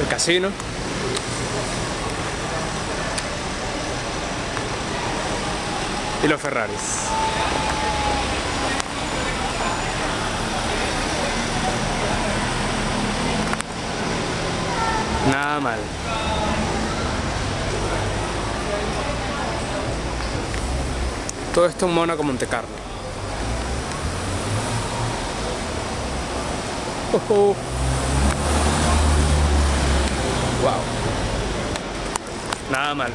el casino. Y los Ferraris. Nada mal. Todo esto en Mónaco, Monte Carlo. Oh, oh. Wow. Nada mal.